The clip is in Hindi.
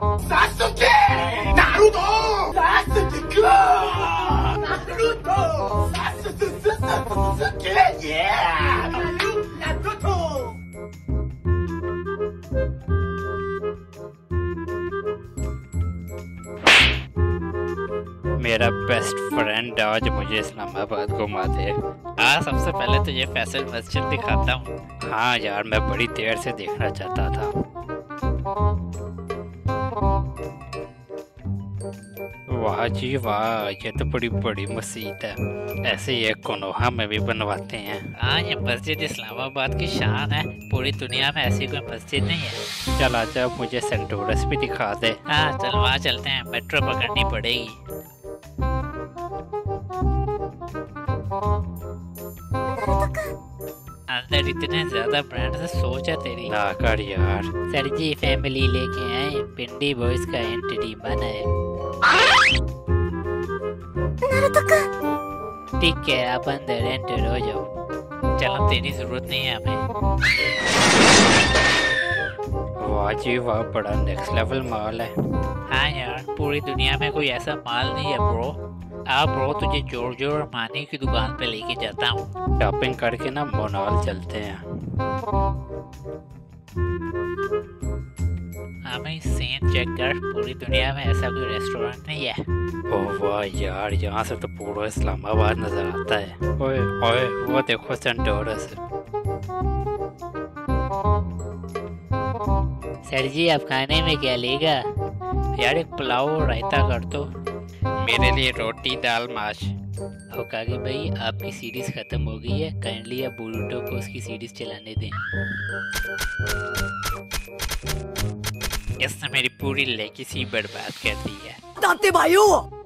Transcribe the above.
मेरा बेस्ट फ्रेंड आज मुझे इस्लामाबाद घुमा दे। हाँ सबसे पहले तो ये फैसल मस्जिद दिखाता हूँ। हाँ यार, मैं बड़ी देर से देखना चाहता था। वाह जी वाह ये तो बड़ी बड़ी मस्जिद है। ऐसे ये कोनोहा में भी बनवाते हैं। हाँ ये मस्जिद इस्लामाबाद की शान है। पूरी दुनिया में ऐसी कोई मस्जिद नहीं है। चल आजा मुझे सेंटोरस भी दिखा दे। हाँ चल वहाँ चलते हैं। मेट्रो पकड़नी पड़ेगी। अंदर इतने ज़्यादा ब्रांड से सोच है तेरी। ना कर यार। सर जी फैमिली लेके आए पिंडी बॉयज़ का एंट्री मन है। ठीक है आप अंदर एंटर हो जाओ। चलो तेरी ज़रूरत नहीं है हमें। वाह जी वाह बड़ा नेक्स्ट लेवल माल है। हाँ यार पूरी दुनिया में कोई ऐसा माल नहीं है ब्रो आप ब्रो तुझे ज़ोर ज़ोर मानी की दुकान पे लेके जाता हूँ। शॉपिंग करके ना मोनाल चलते हैं। हमें सीन चेक कर पूरी दुनिया में ऐसा कोई रेस्टोरेंट नहीं है। ओह वाह यार यहाँ से तो पूरा इस्लामाबाद नज़र आता है। ओए ओए वो देखो सेंटोरस सर जी आप खाने में क्या लेगा? यार एक पुलाव रायता कर दो। मेरे लिए रोटी दाल माश। होकागे भाई आपकी सीरीज़ खत्म हो गई है। काइंडली आप बुलूटो को उसकी सीरीज़ चलाने दें। इसने मेरी पूरी लेगेसी बर्बाद कर दी है। दाते भाइयों